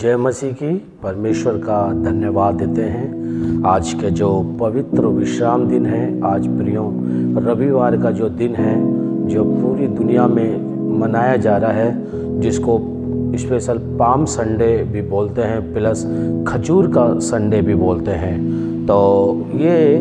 जय मसीह की। परमेश्वर का धन्यवाद देते हैं। आज के जो पवित्र विश्राम दिन है, आज प्रियो रविवार का जो दिन है, जो पूरी दुनिया में मनाया जा रहा है, जिसको स्पेशल पाम संडे भी बोलते हैं प्लस खजूर का संडे भी बोलते हैं। तो ये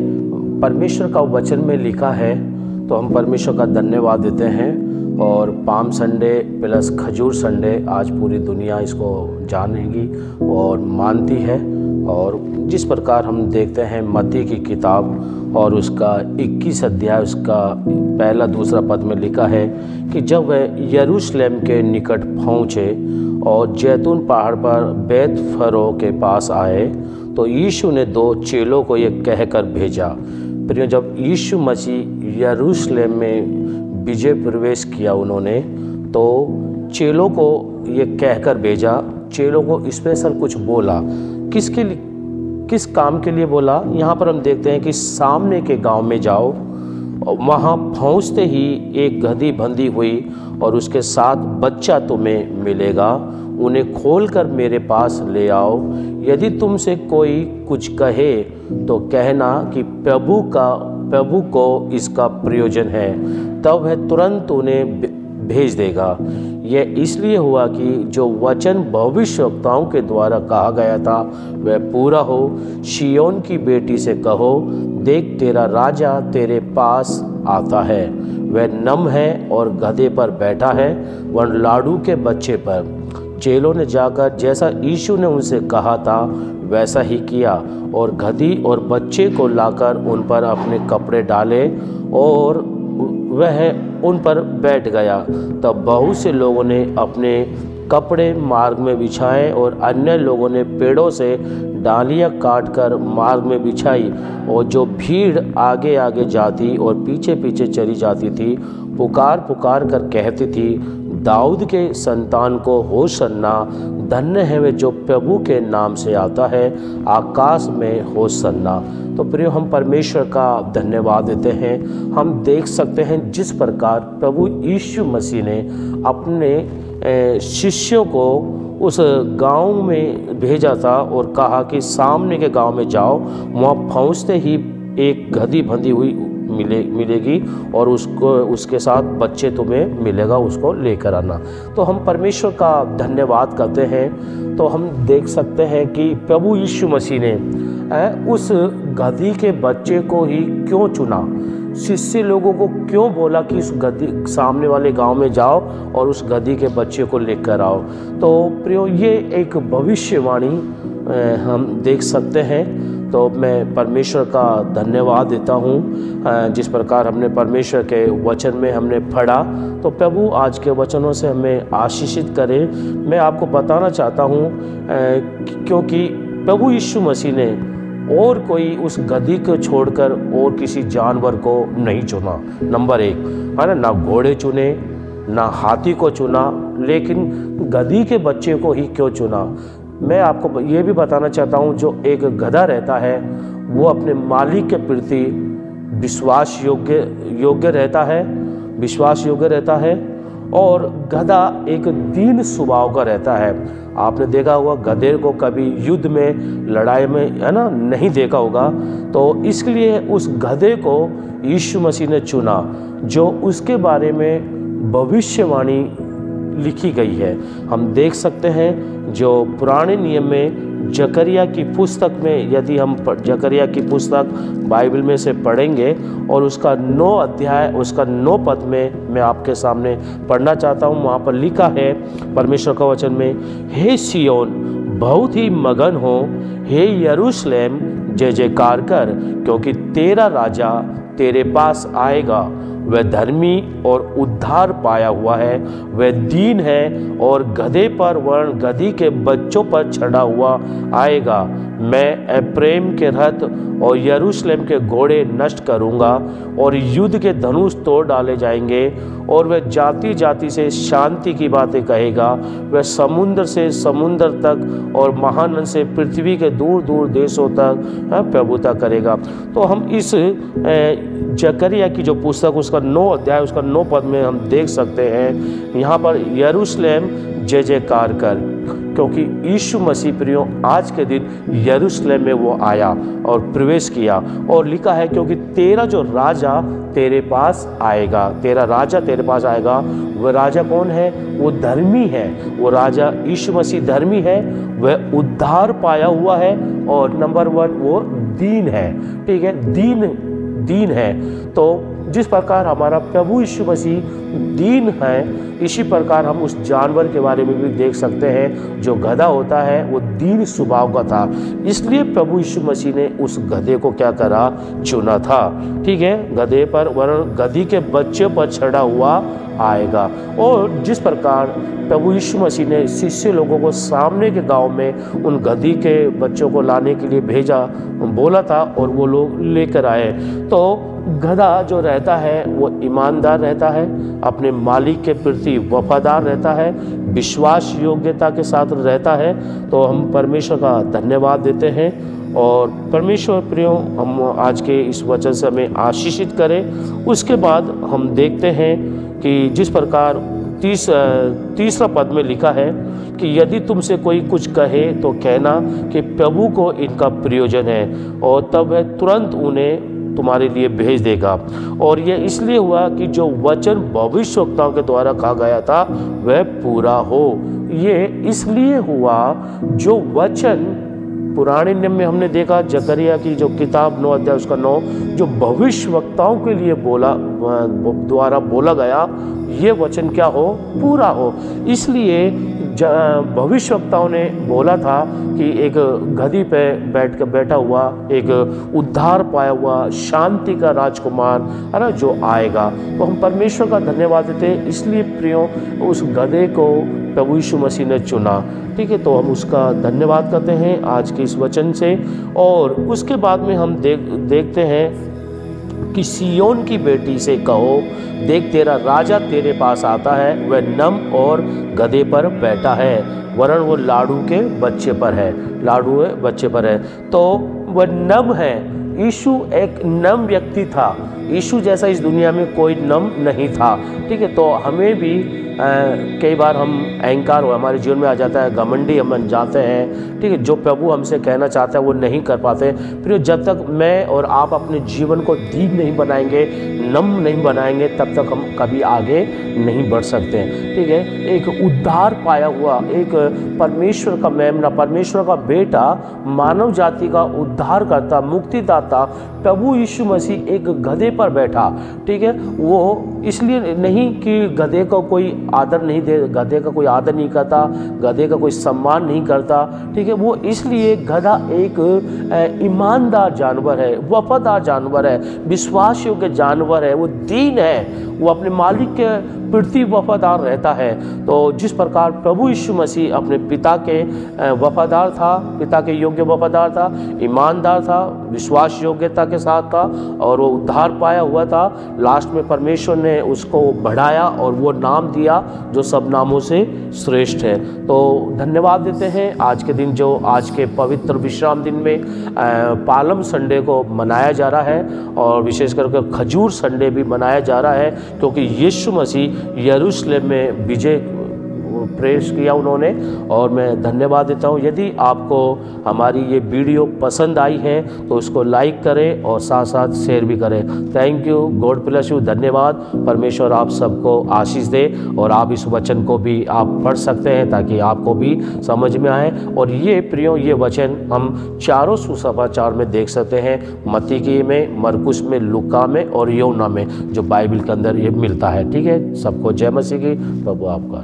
परमेश्वर का वचन में लिखा है तो हम परमेश्वर का धन्यवाद देते हैं और पाम संडे प्लस खजूर संडे आज पूरी दुनिया इसको जानेगी और मानती है और जिस प्रकार हम देखते हैं मती की किताब और उसका 21 अध्याय, उसका पहला दूसरा पद में लिखा है कि जब वह यरूशलेम के निकट पहुँचे और जैतून पहाड़ पर बैत फरो के पास आए तो यीशु ने दो चेलों को ये कहकर भेजा प्रियो, जब यीशु मसीह यरूशलेम में विजय प्रवेश किया उन्होंने तो चेलों को ये कहकर भेजा, चेलों को स्पेशल कुछ बोला। किसके लिए किस काम के लिए बोला? यहाँ पर हम देखते हैं कि सामने के गाँव में जाओ, वहाँ पहुँचते ही एक गधी बंधी हुई और उसके साथ बच्चा तुम्हें मिलेगा। उन्हें खोलकर मेरे पास ले आओ। यदि तुमसे कोई कुछ कहे तो कहना कि प्रभु का, प्रभु को इसका प्रयोजन है, तब वह तुरंत उन्हें भेज देगा। यह इसलिए हुआ कि जो वचन भविष्यवक्ताओं के द्वारा कहा गया था, वह पूरा हो। शियोन की बेटी से कहो, देख तेरा राजा तेरे पास आता है। वह नम है और गधे पर बैठा है वह लाडू के बच्चे पर। चेलों ने जाकर जैसा यीशु ने उनसे कहा था, वैसा ही किया और गधी और बच्चे को लाकर उन पर अपने कपड़े डाले और वह उन पर बैठ गया। तब बहुत से लोगों ने अपने कपड़े मार्ग में बिछाए और अन्य लोगों ने पेड़ों से डालियाँ काटकर मार्ग में बिछाई और जो भीड़ आगे आगे जाती और पीछे पीछे चली जाती थी पुकार पुकार कर कहती थी दाऊद के संतान को होशन्ना धन्य है वे जो प्रभु के नाम से आता है, आकाश में होशन्ना तो प्रिय, हम परमेश्वर का धन्यवाद देते हैं। हम देख सकते हैं जिस प्रकार प्रभु यीशु मसीह ने अपने शिष्यों को उस गाँव में भेजा था और कहा कि सामने के गाँव में जाओ, वहाँ पहुँचते ही एक गधी बंधी हुई मिले, मिलेगी और उसको, उसके साथ बच्चे तुम्हें मिलेगा उसको लेकर आना। तो हम परमेश्वर का धन्यवाद करते हैं। तो हम देख सकते हैं कि प्रभु यीशु मसीह ने उस गधी के बच्चे को ही क्यों चुना? शिष्य लोगों को क्यों बोला कि उस गधी, सामने वाले गाँव में जाओ और उस गधी के बच्चे को लेकर आओ? तो प्रियो, ये एक भविष्यवाणी हम देख सकते हैं। तो मैं परमेश्वर का धन्यवाद देता हूँ जिस प्रकार हमने परमेश्वर के वचन में हमने पढ़ा। तो प्रभु, आज के वचनों से हमें आशीषित करें। मैं आपको बताना चाहता हूँ क्योंकि प्रभु यीशु मसीह ने और कोई उस गधी को छोड़कर और किसी जानवर को नहीं चुना। नंबर एक, है ना? ना घोड़े चुने, ना हाथी को चुना, लेकिन गधी के बच्चे को ही क्यों चुना? मैं आपको ये भी बताना चाहता हूँ, जो एक गधा रहता है, वो अपने मालिक के प्रति विश्वास योग्य योग्य रहता है विश्वास योग्य रहता है, और गधा एक दीन स्वभाव का रहता है। आपने देखा होगा, गधे को कभी युद्ध में, लड़ाई में, है ना, नहीं देखा होगा। तो इसलिए उस गधे को यीशु मसीह ने चुना, जो उसके बारे में भविष्यवाणी लिखी गई है। हम देख सकते हैं जो पुराने नियम में जकरिया की पुस्तक में यदि हम जकरिया की पुस्तक बाइबल में से पढ़ेंगे और उसका नौ अध्याय, उसका नौ पद में मैं आपके सामने पढ़ना चाहता हूँ, वहाँ पर लिखा है परमेश्वर का वचन में, हे सियोन बहुत ही मगन हो, हे यरूशलेम, जय जयकार कर, क्योंकि तेरा राजा तेरे पास आएगा। वह धर्मी और उद्धार पाया हुआ है। वह दीन है और गधे पर वर्ण गधी के बच्चों पर चढ़ा हुआ आएगा। मैं प्रेम के रथ और यरूशलेम के घोड़े नष्ट करूँगा और युद्ध के धनुष तोड़ डाले जाएँगे और वह जाति जाति से शांति की बातें कहेगा। वह समुद्र से समुद्र तक और महानंद से पृथ्वी के दूर दूर देशों तक प्रभुता करेगा। तो हम इस जकरिया की जो पुस्तक, उसका नौ अध्याय, उसका नौ पद में हम देख सकते हैं। यहाँ पर यरूशलेम जय जयकार कर, क्योंकि यीशु मसीह प्रियो, आज के दिन यरूशलेम में वो आया और प्रवेश किया और लिखा है, क्योंकि तेरा जो राजा तेरे पास आएगा, तेरा राजा तेरे पास आएगा, वह राजा कौन है? वो धर्मी है। वो राजा यीशु मसीह धर्मी है, वह उद्धार पाया हुआ है और नंबर वन वो दीन है। ठीक है, दीन दीन है। तो जिस प्रकार हमारा प्रभु यीशु मसीह दीन है, इसी प्रकार हम उस जानवर के बारे में भी देख सकते हैं, जो गधा होता है, वो दीन स्वभाव का था। इसलिए प्रभु यीशु मसीह ने उस गधे को क्या करा? चुना था। ठीक है? गधे पर वर्ण गधी के बच्चे पर चढ़ा हुआ आएगा। और जिस प्रकार प्रभु यीशु मसीह ने शिष्य लोगों को सामने के गाँव में उन गधी के बच्चों को लाने के लिए भेजा, बोला था और वो लोग लेकर आए। तो गधा जो रहता है, वो ईमानदार रहता है, अपने मालिक के प्रति वफादार रहता है, विश्वास योग्यता के साथ रहता है तो हम परमेश्वर का धन्यवाद देते हैं। और परमेश्वर प्रियो, हम आज के इस वचन से हमें आशीषित करें। उसके बाद हम देखते हैं कि जिस प्रकार तीस तीसरा पद में लिखा है कि यदि तुमसे कोई कुछ कहे तो कहना कि प्रभु को इनका प्रयोजन है, और तब वह तुरंत उन्हें तुम्हारे लिए भेज देगा। और यह इसलिए हुआ कि जो वचन भविष्यवक्ताओं के द्वारा कहा गया था, वह पूरा हो। ये इसलिए हुआ, जो वचन पुराने नियम में हमने देखा, जकरिया की जो किताब नौ अध्याय उसका नौ, जो भविष्य वक्ताओं के लिए बोला द्वारा बोला गया, ये वचन क्या हो? पूरा हो। इसलिए भविष्यवक्ताओं ने बोला था कि एक गदी पे बैठ कर बैठा हुआ, एक उद्धार पाया हुआ शांति का राजकुमार, है ना, जो आएगा। तो हम परमेश्वर का धन्यवाद देते हैं। इसलिए प्रियो, उस गधे को प्रभु यीशु मसीह ने चुना। ठीक है तो हम उसका धन्यवाद करते हैं आज के इस वचन से। और उसके बाद में हम देख, देखते हैं कि सियोन की बेटी से कहो, देख तेरा राजा तेरे पास आता है, वह नम और गधे पर बैठा है वरण वो लाडू के बच्चे पर है, लाडू बच्चे पर है। तो वह नम है, यीशु एक नम व्यक्ति था यीशु जैसा इस दुनिया में कोई नम नहीं था। ठीक है तो हमें भी कई बार हम अहंकार हो, हमारे जीवन में आ जाता है, घमंडी हम जाते हैं। ठीक है, जो प्रभु हमसे कहना चाहता है वो नहीं कर पाते। फिर जब तक मैं और आप अपने जीवन को दीप नहीं बनाएँगे, नम नहीं बनाएँगे, तब तक हम कभी आगे नहीं बढ़ सकते। ठीक है, एक उद्धार पाया हुआ, एक परमेश्वर का मेमना, परमेश्वर का बेटा, मानव जाति का उद्धार करता मुक्तिदाता, प्रभु यीशु मसीह एक गधे पर बैठा, ठीक है? वो इसलिए नहीं कि गधे को कोई आदर नहीं दे, गधे का कोई आदर नहीं करता, गधे का कोई सम्मान नहीं करता, ठीक है? वो इसलिए गधा एक ईमानदार जानवर है, वफादार जानवर है विश्वास योग्य जानवर है, वो दीन है। वो अपने मालिक के प्रति वफादार रहता है। तो जिस प्रकार प्रभु यीशु मसीह अपने पिता के वफादार था, पिता के योग्य वफादार था, ईमानदार था, विश्वास योग्यता के साथ था और वो उद्धार पाया हुआ था, लास्ट में परमेश्वर ने उसको बढ़ाया और वो नाम दिया जो सब नामों से श्रेष्ठ है। तो धन्यवाद देते हैं आज के दिन जो आज के पवित्र विश्राम दिन में पालम संडे को मनाया जा रहा है और विशेष करके खजूर संडे भी मनाया जा रहा है। क्योंकि यीशु मसीह यरूशलेम में विजय प्रेस किया उन्होंने और मैं धन्यवाद देता हूँ। यदि आपको हमारी ये वीडियो पसंद आई है तो उसको लाइक करें और साथ साथ शेयर भी करें। Thank you God bless you धन्यवाद. परमेश्वर आप सबको आशीष दे और आप इस वचन को भी आप पढ़ सकते हैं ताकि आपको भी समझ में आए। और ये प्रियो, ये वचन हम चारों सुसमाचार में देख सकते हैं। मतिकी में मरकुश में, लुका में और यौना में, जो बाइबल के अंदर ये मिलता है। ठीक है? सबको जय मसीह की। प्रभु आपका